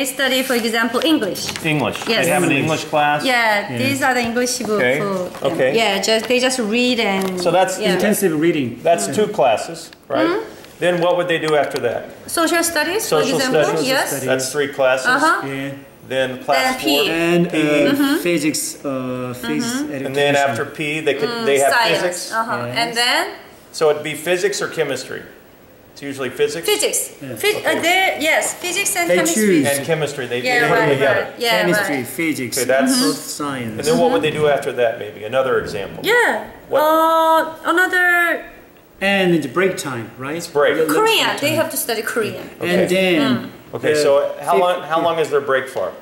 They study, for example, English. English. Yes. They have an English class. Yeah, these are the English book. Okay, for- okay. Yeah, just they just read and. So that's yeah. Intensive reading. That's two classes, right? Mm-hmm. Then what would they do after that? social studies, for Social example. studies. Yes. studies. That's three classes. Uh-huh. Yeah. Then class Then P. four. And PE. uh, physics, uh, physics education. And then after P, they could they have Mm-hmm. Science. physics. Uh-huh. Yes. And then So it'd be physics or chemistry. It's usually physics. physics. Yeah. Phys- Okay. uh, there, yes, physics and They chemistry. choose. And chemistry. They, Yeah, they put them right, together. right. Yeah, chemistry, right. physics, Okay, that's- both science. And then what would they do after that? Maybe another example. Yeah. What? Uh, another and the break time, right? It's break. Lunch Korean. time. They have to study Korean. Okay. And then Mm. Okay, the so how long how long is their break for?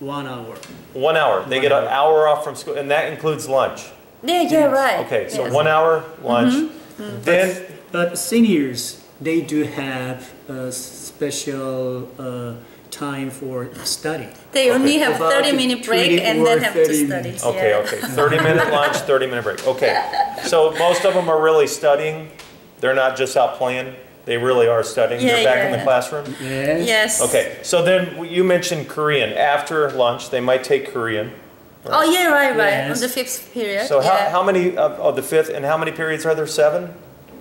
One hour. One hour. They One get an hour. hour off from school, and that includes lunch. Yeah, yeah, right. Okay, so Yes. one hour lunch. Then But seniors, they do have a special uh, time for study. They only have About 30 minute break and then have to study. minutes. Okay, yeah. okay. 30 minute lunch, 30 minute break. Okay. So most of them are really studying. They're not just out playing. They really are studying. Yeah, They're back in the classroom. Yes. Yes. Okay. So then you mentioned Korean. After lunch, they might take Korean. Oh, yeah, right, right. Yes. On the fifth period. So how, yeah. how many of, of the fifth and how many periods are there? Seven?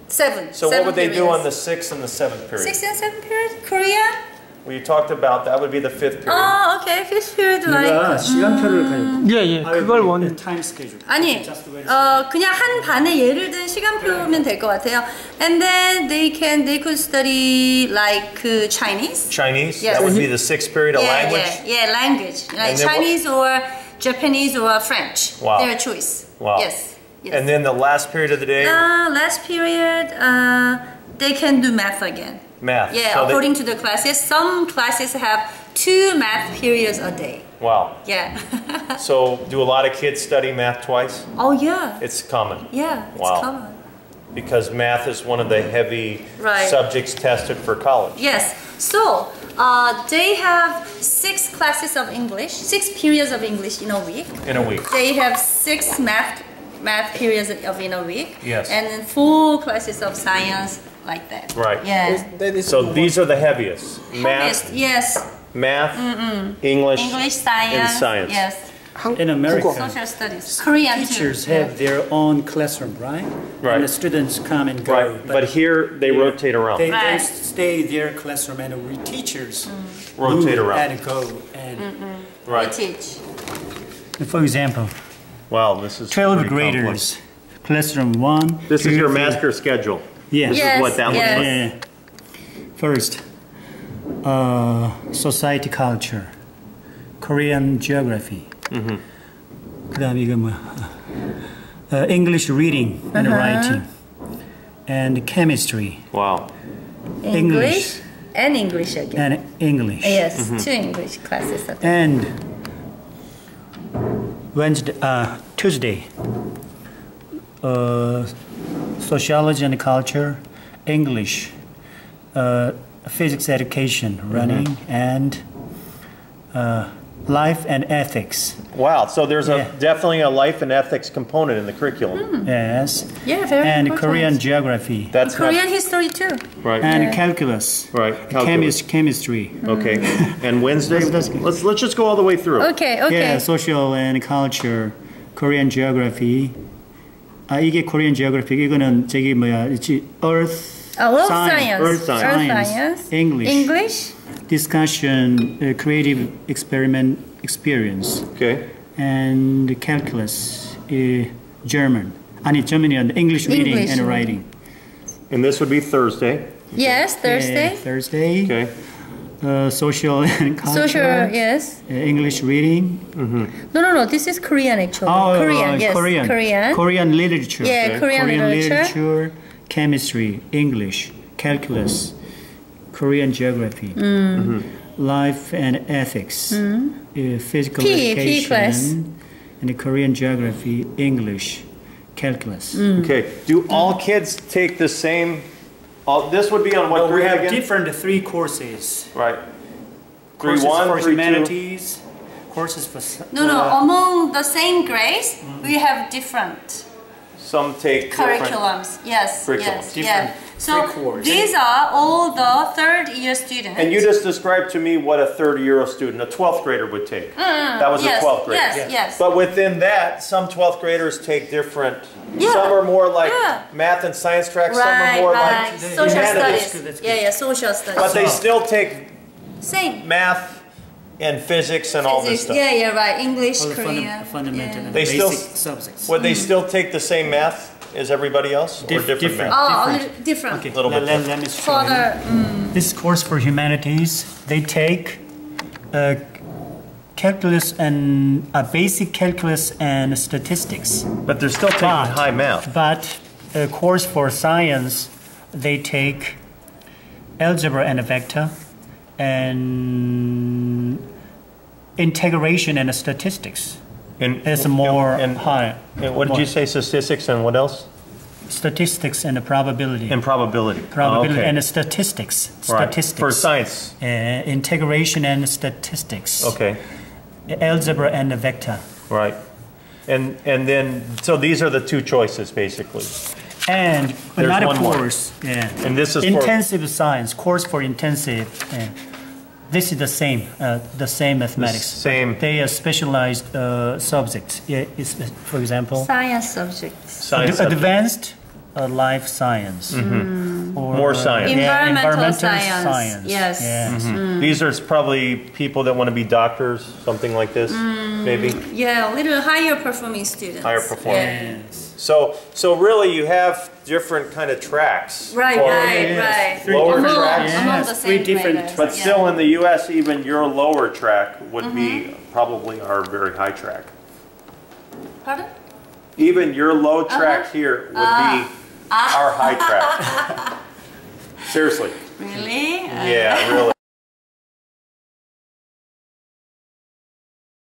Seven. So seven what would they do on the periods. sixth and the seventh period? Sixth and seventh period? Korean? Well, you talked about that would be the fifth period. Oh, okay. Fifth period like. 누가 시간표를 가지고 예, 예. 그걸 원. 타임 스케줄. 아니, Just very 어 그냥 한 반에 예를 든 시간표면 될 것 같아요. And then they can they could study like uh, Chinese. Chinese? Yes. That would be the sixth period of yeah, language? yeah, yeah, language like And then what- Chinese or Japanese or French. Wow. Their choice. Wow. Yes. Yes. And then the last period of the day, uh, last period, uh, they can do math again. math. Yeah, So they- according to the classes, some classes have two math periods a day. wow. Yeah. So do a lot of kids study math twice? oh yeah. It's common Yeah, it's Wow. common. Because math is one of the heavy Right. subjects tested for college. Yes. So uh, they have six classes of English, six periods of English in a week. In a week. They have six math math periods of in a week. Yes. And then four classes of science like that. Right. Yeah. So these are the heaviest. Heaviest, Math, yes. math, English, English, science. and science. Yes. In America, Social studies. Korean teachers too. have their own classroom, right? Right. And the students come and go. Right. But here they rotate around. They, they Right. stay their classroom and we teachers Rotate move around. and go. And We Right. teach. for example, Wow, this is 12 pretty complex. graders, classroom one. This is two, your three. master schedule. Yes. This Yes, is what that looks like. Yeah. First, uh, society culture, Korean geography. Mm-hmm. 그다음에 이거 뭐야? Uh, English reading and Uh-huh. writing, and chemistry, Wow. English, and English again. and English. Yes, Mm-hmm. two English classes. a day. And Wednesday, uh, Tuesday, uh, sociology and culture, English, uh, physics education, running, and uh, life and ethics. Wow. So there's a Yeah. definitely a life and ethics component in the curriculum. Yes. Yeah, very And important. Korean geography. That's not- Korean history too. right. and calculus. Right, calculus. Chemis- chemistry. Okay. And Wednesday, That's- that's- let's let's just go all the way through. Okay, okay. Yeah, social and culture, Korean geography. 아 이게 Korean geography. 이거는 저기 뭐야, 이지 earth. Uh, earth science, science. Earth science. science. English. English. discussion, uh, creative experiment experience. Okay. And calculus, uh, German. Ah, I need German and English, uh, English reading and writing. And this would be Thursday. Yes, uh, Thursday. Uh, Thursday. Okay. Uh, social and culture. Social, yes. Uh, English reading. Mm-hmm. No, no, no. This is Korean actually. Oh, uh, Korean, yes. Korean. Korean. Korean literature. Yeah, okay. Korean, Korean literature. literature. Chemistry, English, calculus. Mm-hmm Korean geography, Mm. life and ethics, uh, physical P- P education, class. and Korean geography, English, calculus. Mm. Okay. Do all kids take the same? All, this would be on what Well, we have again? different three courses. Right. Three Courses one, for three two. humanities, courses for s- No, no. uh, Among the same grades, we have different Some take different. curriculums. Yes, Curriculums. yes, Different. yeah. So Three course. these are all the third year students. And you just described to me what a third year student, a 12th grader would take. that was Mm, yes, a 12th grader. yes, yes. yes. But within that, some 12th graders take different. Yeah. Some are more like Yeah. math and science tracks. some are right, more right. like social humanities. studies. That's Yeah, good. yeah, social studies. But they still take Same. math and physics and all this Physics. stuff. Yeah, yeah, right. English, All the funda- Korean. fundamental yeah. and They basic still- subjects. Would they Mm. still take the same math as everybody else, or Dif- different, different. math? Oh, a Different. little different. Okay, Little bit let, let me show you. Mm, This course for humanities, they take uh, calculus and uh, basic calculus and statistics. But they're still taking But- high math. But a course for science, they take algebra and a vector and integration and statistics. And It's more And, high. and what did you say? Statistics and what else? Statistics and the probability. And probability. probability Okay. and statistics. Right. Statistics. For science. Uh, integration and statistics. Okay. Algebra and the vector. Right. And and then so these are the two choices basically. And There's another one more. course. Yeah. And this is for- intensive science course for intensive. yeah. This is the same, uh, the same mathematics. same- They are specialized uh, subjects. Yeah, it's, for example, science subjects. Science. ad- advanced uh, life science. Mm-hmm. More science. yeah, Environmental environmental science. science. Yes. Yes. These are probably people that want to be doctors, something like this, maybe. Yeah, a little higher performing students. Higher performing. Yes. So so really you have different kind of tracks. Right, for- right, yes. right. Three Lower among, tracks. among Yes, the three different- graders. But yeah. still in the US even your lower track would be Mm-hmm. probably our very high track. Pardon? Even your low track Uh-huh. here would be our high track. Seriously. Really? Uh, Yeah, really.